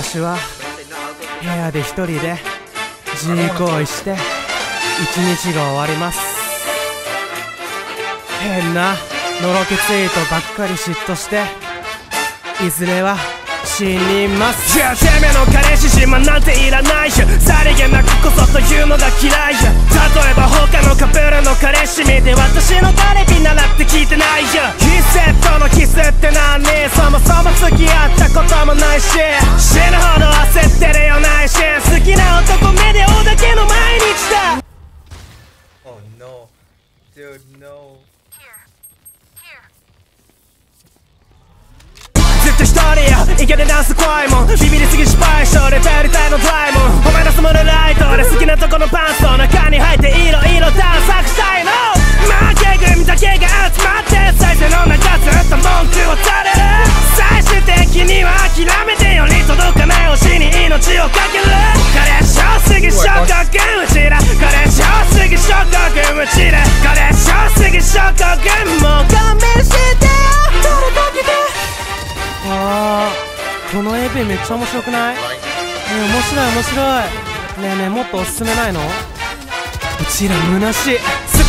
私は部屋で一人で G 行為して一日が終わります。変なのろけツイートばっかり嫉妬していずれは死にます。じゃあてめえの彼氏自慢なんていらないよさりげなくこそというのが嫌いよ例えば他のカップルの彼氏見て私の彼氏習って聞いてないよキセットのキスって何？そもそも付き合ったこともないし。死ぬぎ失敗しとレベル帯のドライモンお前のスモールライトで好きなとこのパンツの中に入っていろいろ探索したいの。負け組だけが集まって最初の中ずっと文句をされる。最終的には諦めてより届かない推しに命をかける。彼氏を過ぎ諸国うちら彼氏を過ぎ諸国うちら彼氏を過ぎ諸国もう勘弁してよ。誰かけてあー。このエビめっちゃ面白くない？ねえ面白い面白い。ねえねえもっとおすすめないの？うちら虚し。い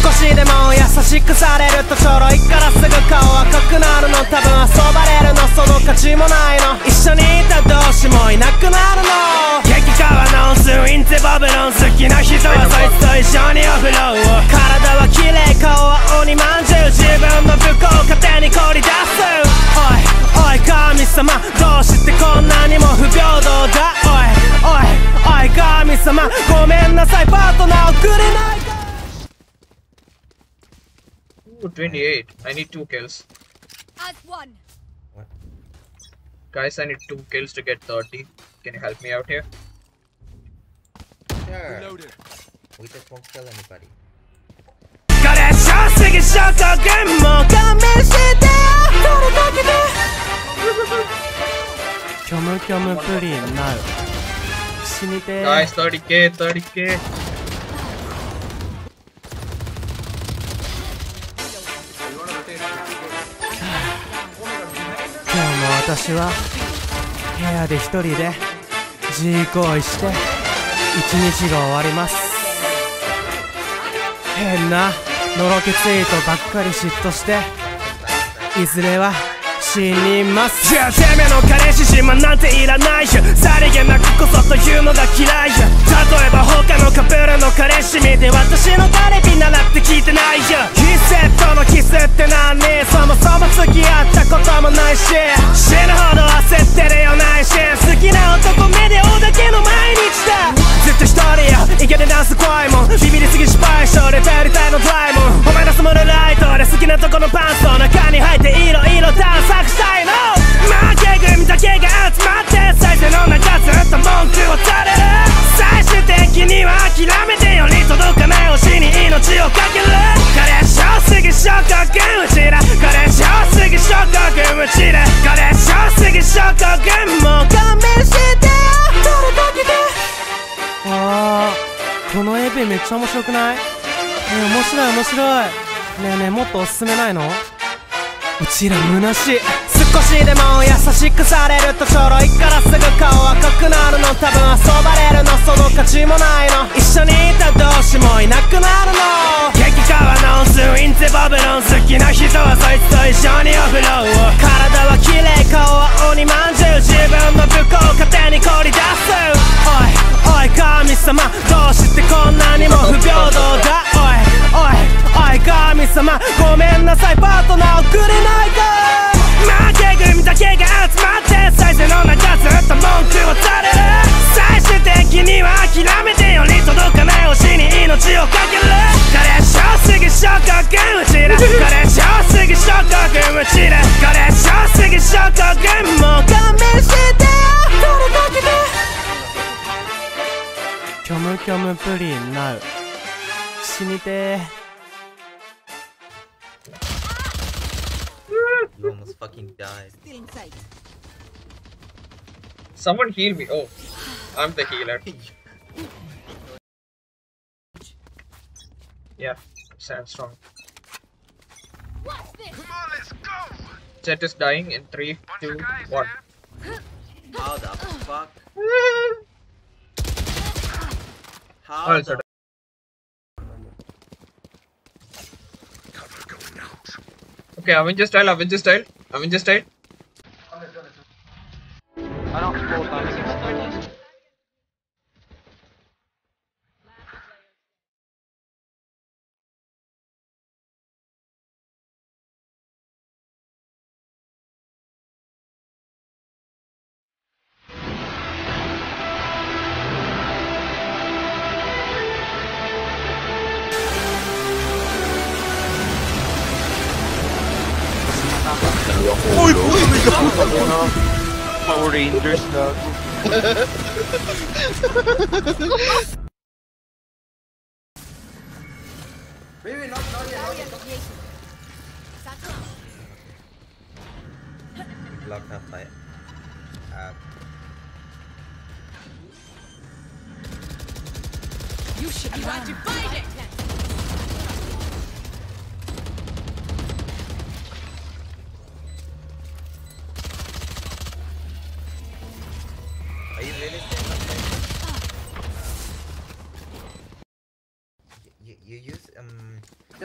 少しでも優しくされるとちょろいからすぐ顔赤くなるの。多分遊ばれるのその価値もないの。一緒にいた同士もいなくなるの。激川ノンスウィンズバブロン好きな人はそいつと一緒にお風呂を。体は綺麗顔は鬼まん Ooh, 28. I need two kills. As one. Guys, I need two kills to get 30. Can you help me out here? Sure. We just won't kill anybody. 彼氏を過ぎ諸国もう勘弁してよ誰かけてキョムキョムプリンなう死にてー Guys, 30k, 30k. 私は部屋で一人で G 行為して一日が終わります。変なのろけツイートばっかり嫉妬していずれは死にます。じゃあてめえの彼氏自慢なんていらないよさりげなくこそというのが嫌いよ例えば他のカップルの彼氏見て私の彼氏習って聞いてないよキセットのキスって何？そもそも付き合ったこともないし。死ぬほど焦ってるよ内心好きな男目で追うだけの毎日だ。ずっと一人よ。イケでダンス怖いも。んビビりすぎ失敗しとレベル帯のドライも。お前のスモールライトで好きなとこのパンツの中ビめっちゃ面白くない？ねえ面白い面白い。ねえねえもっとおすすめないの？うちら虚しい。少しでも優しくされるとちょろいからすぐ顔赤くなるの。多分遊ばれるのその価値もないの。一緒にいた同士もいなくなるの。激川ノンスウィンズバブロン。好きな人はそいつと一緒にお風呂を。様ごめんなさいパートナーをくれないか。負け組だけが集まって最初の中ずっと文句をされる。最終的には諦めてより届かない推しに命をかける。彼氏を過ぎ諸国うちら。彼氏を過ぎ諸国うちら。彼氏を過ぎ諸国もう勘弁してよ。誰かけてキョムキョムプリンなう死にてー。Fucking died. Still in sight. Someone heal me. Oh, I'm the healer. Yeah, stand strong. What's this? Jet is dying in 3, 2, 1. How the fuck? How Also, the okay, Avenger style, Avenger style, I mean, just right. Ой, боже, я! Power Rangers na. Wait, wait, not, not yet, not yet. Up by. You should be!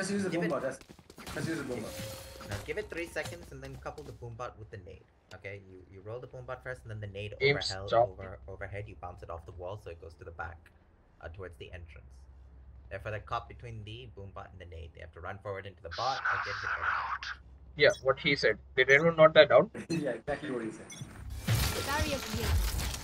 Just use the Give it- bomba. Just, just use the bomba. now give it three seconds and then couple the boombot with the nade. Okay, you you roll the boombot first and then the nade Aim overhead over overhead. You bounce it off the wall so it goes to the back, uh, towards the entrance. Therefore, the cop between the boombot and the nade, they have to run forward into the bot or get hit. the nade. Yeah, what he said. Did anyone note that down? yeah, exactly what he said. Barrier created.